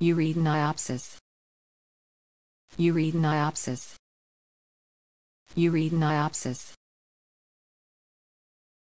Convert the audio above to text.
You read niopsis. You read niopsis. You read niopsis.